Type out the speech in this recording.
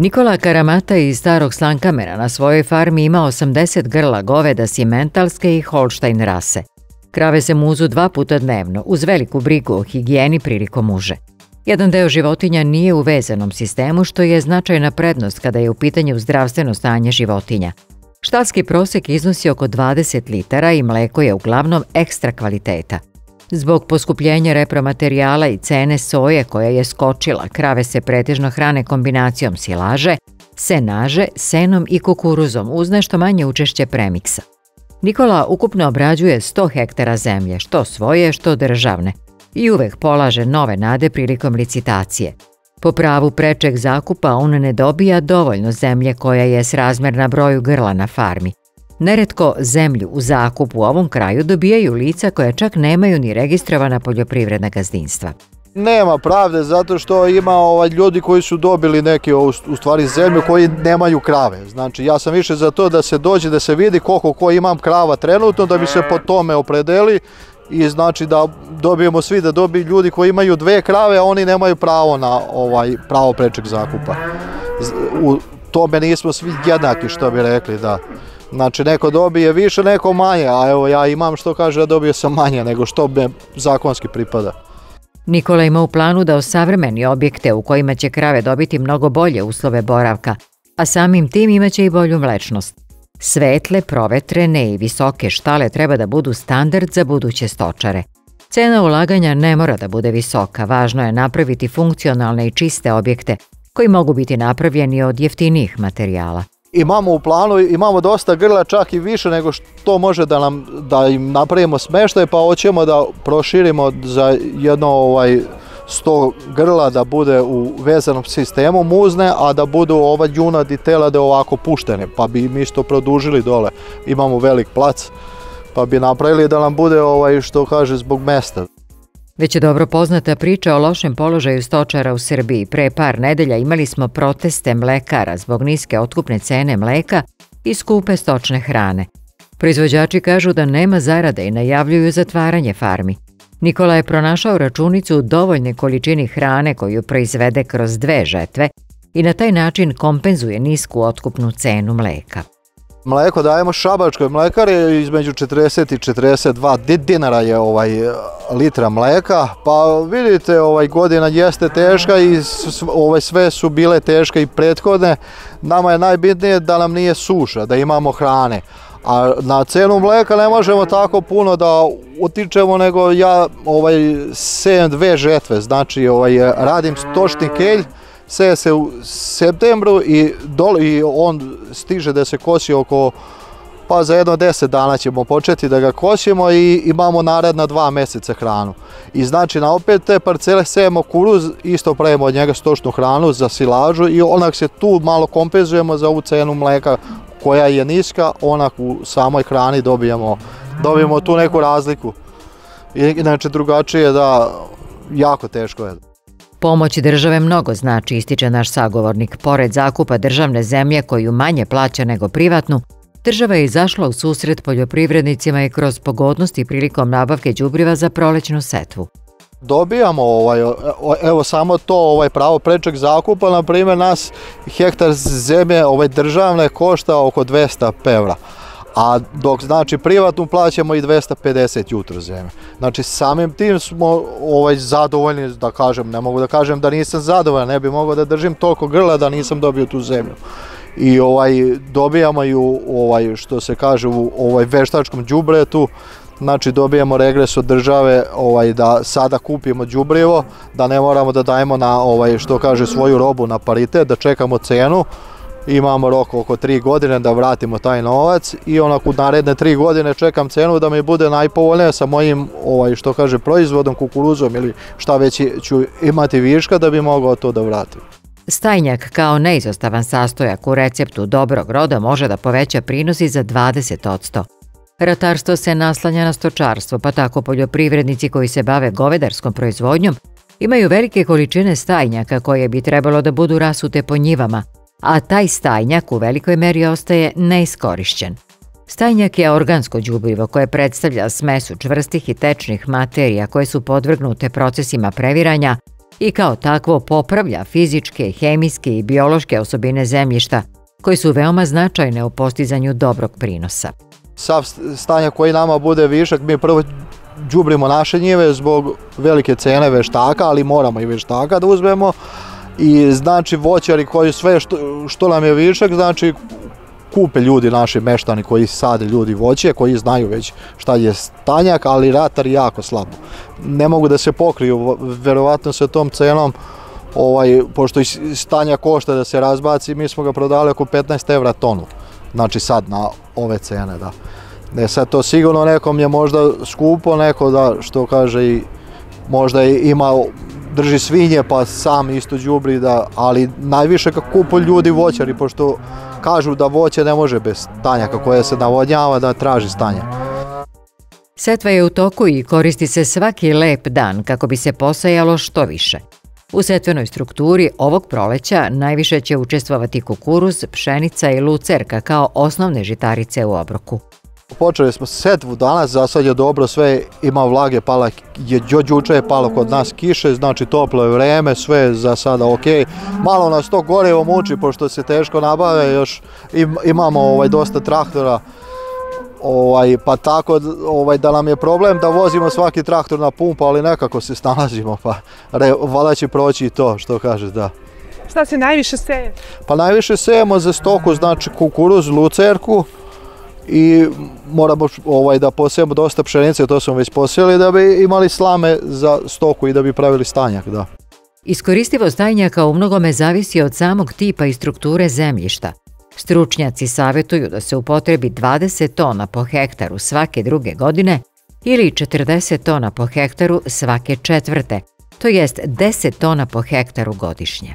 Nikola Karamata iz starog slankamera na svojoj farmi ima 80 grla goveda simentalske i holštajn rase. Krave se muzu dva puta dnevno, uz veliku brigu o higijeni prilikom muže. Jedan deo životinja nije u vezanom sistemu, što je značajna prednost kada je u pitanju zdravstveno stanje životinja. Štalski prosek iznosi oko 20 litara i mleko je uglavnom ekstra kvaliteta. Zbog poskupljenja repromaterijala i cene soje koja je skočila, krave se pretežno hrane kombinacijom silaže, senaže, senom i kukuruzom uz nešto manje učešće premiksa. Nikola ukupno obrađuje 100 hektara zemlje, što svoje, što državne, i uvek polaže nove nade prilikom licitacije. Po pravu prečeg zakupa on ne dobija dovoljno zemlje koja je srazmerna broju grla na farmi. Neretko zemlju u zakupu u ovom kraju dobijaju lica koja čak nemaju ni registrovana poljoprivredna gazdinstva. Nema pravde zato što ima ovaj ljudi koji su dobili neke u stvari zemlju koji nemaju krave. Znači ja sam više za to da se dođe da se vidi koliko ko imam krava trenutno da bi se po tome opredeli i znači da dobijemo svi da dobiju ljudi koji imaju dve krave, a oni nemaju pravo na ovaj pravo prečeg zakupa. U tome nismo svi jednaki što bi rekli da Znači neko dobije više, neko manje, a evo ja imam što kaže da dobio sam manje nego što me zakonski pripada. Nikola ima u planu da osavremeni objekte u kojima će krave dobiti mnogo bolje uslove boravka, a samim tim imaće i bolju mlečnost. Svetle, provetrene i visoke štale treba da budu standard za buduće stočare. Cena ulaganja ne mora da bude visoka, važno je napraviti funkcionalne i čiste objekte koji mogu biti napravljeni od jeftinijih materijala. Imamo u planu, imamo dosta grla, čak i više nego što može da, nam, da im napravimo smeštaj, pa hoćemo da proširimo za jedno ovaj, 100 grla da bude u vezanom sistemu muzne, a da budu ova junadi telade ovako puštene, pa bi mi isto produžili dole. Imamo velik plac, pa bi napravili da nam bude ovaj što kaže zbog mesta. Već je dobro poznata priča o lošem položaju stočara u Srbiji. Pre par nedelja imali smo proteste mlekara zbog niske otkupne cene mleka i skupe stočne hrane. Proizvođači kažu da nema zarade i najavljuju zatvaranje farmi. Nikola je pronašao računicu u dovoljne količini hrane koju proizvede kroz dve žetve i na taj način kompenzuje nisku otkupnu cenu mleka. Mleko dajemo šabačkoj mlekari između 40 i 42 dinara je ovaj litra mleka. Pa vidite, ovaj godina jeste teška i ovaj sve su bile teške i prethodne. Nama je najbitnije da nam nije suša, da imamo hrane. A na cenu mleka ne možemo tako puno da utičemo, nego ja ovaj sejem dve žetve, znači ovaj radim stočni kelj, seje se u septembru i, on stiže da se kosi oko pa za jedno deset dana ćemo početi da ga kosimo i imamo naredna dva mjeseca hranu. I znači na opet te parcele sejemo kuruz, isto pravimo od njega stočnu hranu za silažu i onak se tu malo kompenzujemo za ovu cenu mleka koja je niska, onak u samoj hrani dobijemo, dobijemo tu neku razliku. Inače drugačije da jako teško je. Pomoć države mnogo znači, ističe naš sagovornik. Pored zakupa državne zemlje koju manje plaća nego privatnu, država je izašla u susret poljoprivrednicima i kroz pogodnosti prilikom nabavke đubriva za prolećnu setvu. Dobijamo ovaj, evo samo to ovaj pravo prečeg zakupa, na primjer nas hektar zemlje ovaj državne košta oko 200 evra a dok znači privatnu plaćamo i 250 jutro zemlje. Znači samim tim smo ovaj, zadovoljni da kažem, ne mogu da kažem da nisam zadovoljan, ne bi mogao da držim toliko grla da nisam dobio tu zemlju. I ovaj dobijamo i u ovaj što se kaže u ovaj veštačkom đubretu, znači dobijamo regres od države ovaj da sada kupimo đubrivo, da ne moramo da dajemo na ovaj što kaže svoju robu na paritet, da čekamo cenu imamo rok oko tri godine da vratimo taj novac i onako naredne tri godine čekam cenu da mi bude najpovoljnija sa mojim ovaj, što kaže proizvodom, kukuruzom ili šta već ću imati viška da bi mogao to da vratim. Stajnjak kao neizostavan sastojak u receptu dobrog roda može da poveća prinosi za 20%. Ratarstvo se naslanja na stočarstvo, pa tako poljoprivrednici koji se bave govedarskom proizvodnjom imaju velike količine stajnjaka koje bi trebalo da budu rasute po njivama, a taj stajnjak u velikoj meri ostaje neiskorišćen. Stajnjak je organsko đubrivo koje predstavlja smesu čvrstih i tečnih materija koje su podvrgnute procesima previranja i kao takvo popravlja fizičke, hemijske i biološke osobine zemljišta, koje su veoma značajne u postizanju dobrog prinosa. Sav stanja koji nama bude višak, mi prvo džubrimo naše njive zbog velike cene veštaka, ali moramo i veštaka da uzmemo. I znači voćari koji sve što, nam je višak, znači kupe ljudi naši meštani koji sade ljudi voće, koji znaju već šta je stanjak, ali ratar jako slabo. Ne mogu da se pokriju, verovatno sa tom cenom, ovaj, pošto stanja košta da se razbaci, mi smo ga prodali oko 15 evra tonu, znači sad na ove cene, da. Ne sad to sigurno nekom je možda skupo, neko da što kaže možda ima drži svinje pa sam isto da, ali najviše kako kupu ljudi voćari pošto kažu da voće ne može bez stanjaka koje se navodnjava da traži stanje. Setva je u toku i koristi se svaki lep dan kako bi se posajalo što više. U setvenoj strukturi ovog proleća najviše će učestvovati kukuruz, pšenica i lucerka kao osnovne žitarice u obroku. Počeli smo setvu danas, za sad je dobro, sve ima vlage, pala je juče je palo kod nas kiše, znači toplo je vreme, sve je za sada ok. Malo nas to gorevo muči pošto se teško nabave, još imamo ovaj dosta traktora, ovaj, pa tako ovaj, da nam je problem da vozimo svaki traktor na pumpu, ali nekako se snalazimo, pa valjda će proći i to što kažeš da. Šta se najviše seje? Pa najviše sejemo za stoku, znači kukuruz, lucerku, i moramo ovaj, da posijemo dosta pšenice, to smo već posijeli da bi imali slame za stoku i da bi pravili stanjak, da. Iskoristivo stajnjaka u mnogome zavisi od samog tipa i strukture zemljišta. Stručnjaci savjetuju da se upotrebi 20 tona po hektaru svake druge godine ili 40 tona po hektaru svake četvrte, to jest 10 tona po hektaru godišnje.